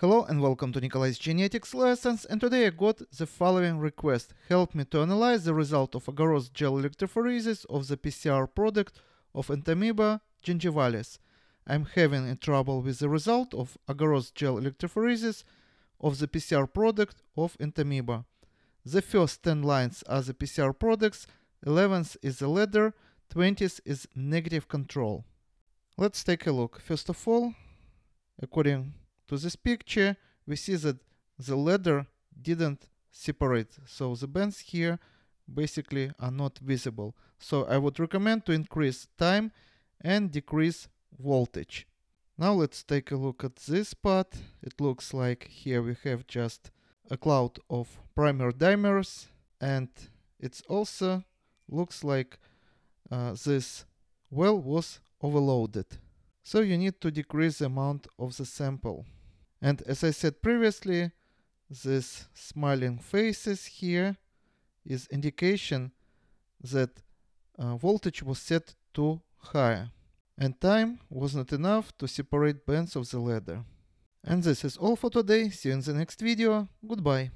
Hello and welcome to Nikolay's Genetics lessons and today I got the following request. Help me to analyze the result of agarose gel electrophoresis of the PCR product of Entamoeba gingivalis. I'm having a trouble with the result of agarose gel electrophoresis of the PCR product of Entamoeba. The first 10 lines are the PCR products, 11th is the ladder, 20th is negative control. Let's take a look. First of all, according to this picture, we see that the ladder didn't separate. So the bands here basically are not visible. So I would recommend to increase time and decrease voltage. Now let's take a look at this part. It looks like here we have just a cloud of primer dimers and it also looks like uh, this well was overloaded. So you need to decrease the amount of the sample. And as I said previously, this smiling faces here is indication that uh, voltage was set too high and time was not enough to separate bands of the ladder. And this is all for today, see you in the next video, goodbye.